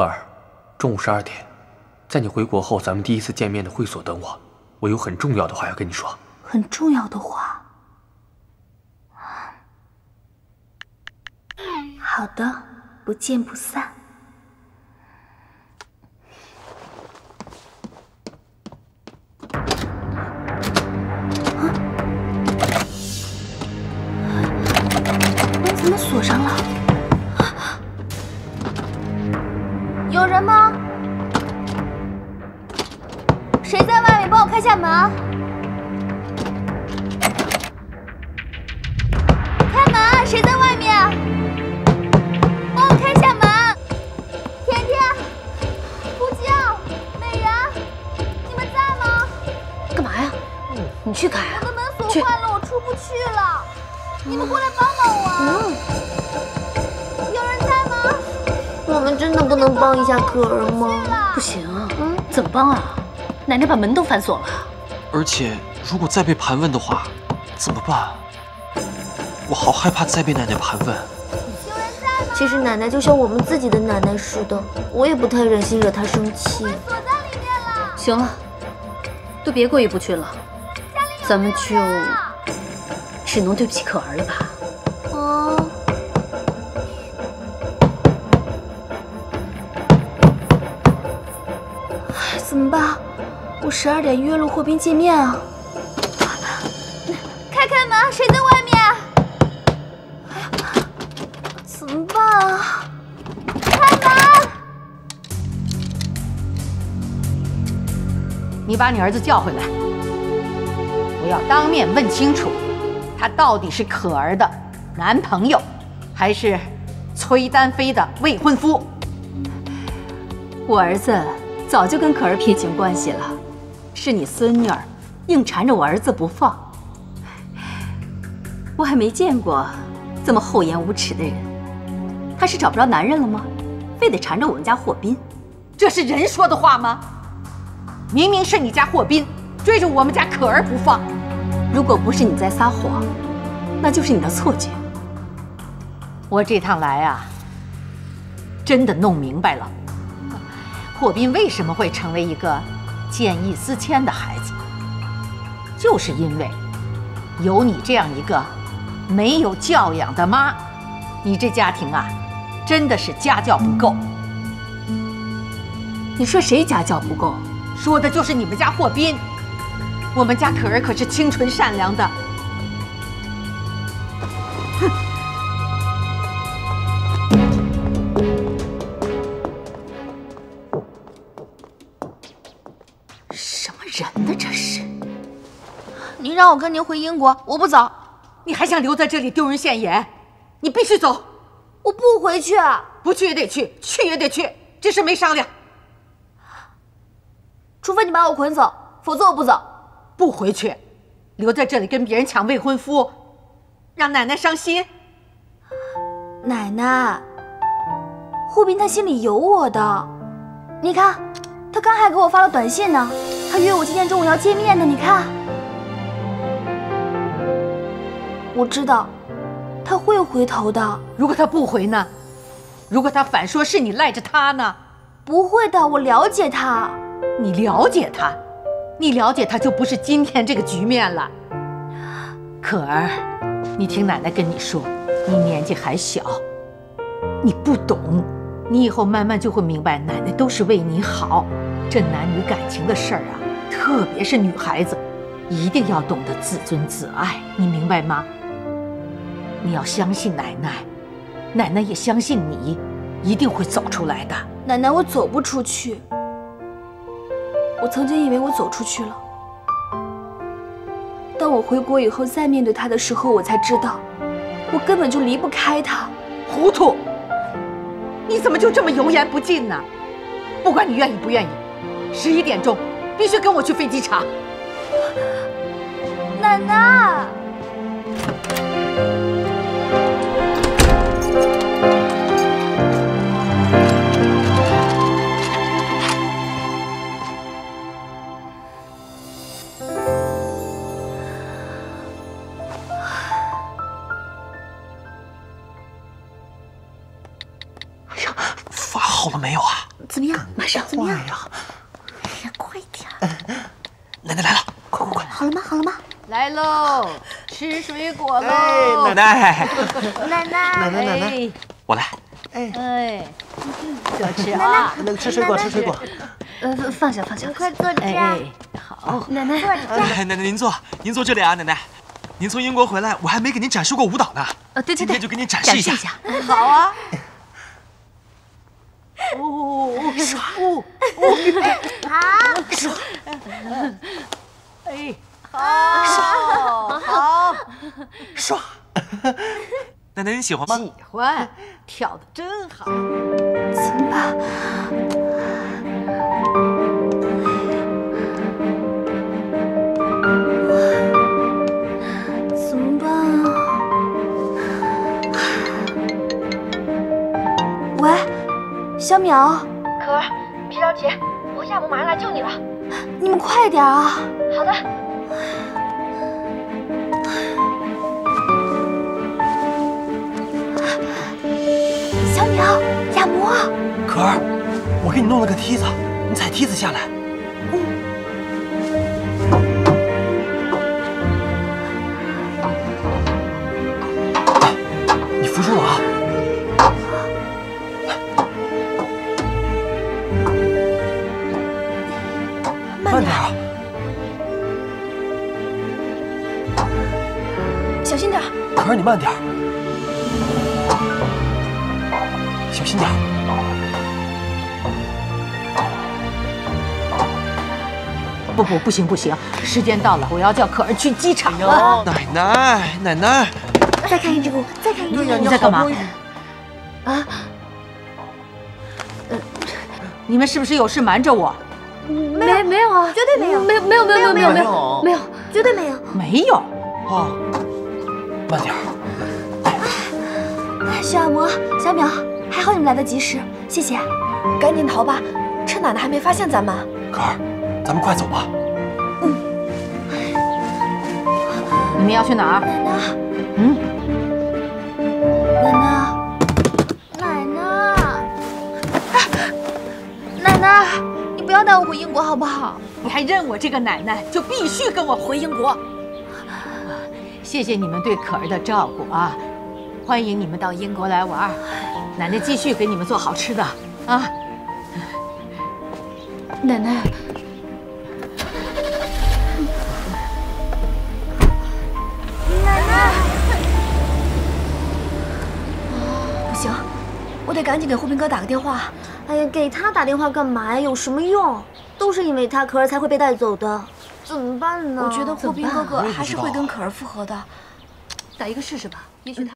婉儿，中午十二点，在你回国后，咱们第一次见面的会所等我。我有很重要的话要跟你说。很重要的话。好的，不见不散。帮我开门！谁在外面？帮我开下门！甜甜、呼叫、美人，你们在吗？干嘛呀？你去开啊！我的门锁坏了，我出不去了。你们过来帮帮我啊！有人在吗？我们真的不能帮一下可儿吗？不行，嗯，怎么帮啊？奶奶把门都反锁了。而且如果再被盘问的话，怎么办？我好害怕再被奶奶盘问。其实奶奶就像我们自己的奶奶似的，我也不太忍心惹她生气。锁在里面了。行了，都别过意不去了，咱们就只能对不起可儿了吧？我十二点约了霍斌见面啊！开开门，谁在外面？怎么办啊？开门！你把你儿子叫回来，我要当面问清楚，他到底是可儿的男朋友，还是崔丹飞的未婚夫？我儿子早就跟可儿撇清关系了，是你孙女儿硬缠着我儿子不放。我还没见过这么厚颜无耻的人。他是找不着男人了吗？非得缠着我们家霍斌？这是人说的话吗？明明是你家霍斌追着我们家可儿不放。如果不是你在撒谎，那就是你的错觉。我这趟来啊，真的弄明白了，霍斌为什么会成为一个见异思迁的孩子，就是因为有你这样一个没有教养的妈，你这家庭啊，真的是家教不够。你说谁家教不够？说的就是你们家霍斌。我们家可儿可是清纯善良的。哼让我跟您回英国，我不走，你还想留在这里丢人现眼？你必须走，我不回去。不去也得去，去也得去，这事没商量。除非你把我捆走，否则我不走。不回去，留在这里跟别人抢未婚夫，让奶奶伤心。奶奶，霍斌他心里有我的，你看，他刚还给我发了短信呢，他约我今天中午要见面呢。你看，我知道他会回头的。如果他不回呢？如果他反说是你赖着他呢？不会的，我了解他。你了解他，你了解他就不是今天这个局面了。可儿，你听奶奶跟你说，你年纪还小，你不懂，你以后慢慢就会明白，奶奶都是为你好。这男女感情的事儿啊，特别是女孩子，一定要懂得自尊自爱，你明白吗？你要相信奶奶，奶奶也相信你，一定会走出来的。奶奶，我走不出去。我曾经以为我走出去了，当我回国以后再面对他的时候，我才知道，我根本就离不开他。糊涂！你怎么就这么油盐不进呢？不管你愿意不愿意，十一点钟必须跟我去飞机场。奶奶。没有啊？怎么样？马上怎么样？呀！哎呀，快点！奶奶来了，快快快！好了吗？好了吗？来喽，吃水果喽！哎，奶奶，奶奶，奶奶奶奶，哎我来。哎哎，多吃啊！那个吃水果吃水果。呃，放下放下。快坐这儿。哎，好，奶奶，坐着，奶奶您坐，您坐这里啊，奶奶。您从英国回来，我还没给您展示过舞蹈呢。呃，对对对今天就，给您展示一下。展示一下。好啊！哦哦哦！哎，好，好，刷！奶奶你喜欢吗？喜欢，跳的真好。怎么办？小淼，可儿，别着急，我亚母马上来救你了。你们快点啊！好的。小淼，亚母，可儿，我给你弄了个梯子，你踩梯子下来。小心点儿。可儿，你慢点儿，小心点儿。不不不行不行，时间到了，我要叫可儿去机场了。奶奶，奶奶，再看一只股，再看一只股。你在干嘛？啊？呃，你们是不是有事瞒着我？没没有啊，绝对没有，没有没有没有没有没有没有，绝对没有。没有。哦，慢点儿。小亚母，小淼，还好你们来得及时，谢谢。赶紧逃吧，趁奶奶还没发现咱们。可儿，咱们快走吧。嗯你们要去哪儿？奶奶，嗯，奶奶，奶奶，奶奶，你不要带我回英国好不好？你还认我这个奶奶，就必须跟我回英国。谢谢你们对可儿的照顾啊！欢迎你们到英国来玩，奶奶继续给你们做好吃的啊！奶奶，奶奶，不行，我得赶紧给霍平哥打个电话。哎呀，给他打电话干嘛呀？有什么用？都是因为他，可儿才会被带走的。怎么办呢？我觉得霍斌哥哥还是会跟可儿复合的。打一个试试吧，也许他。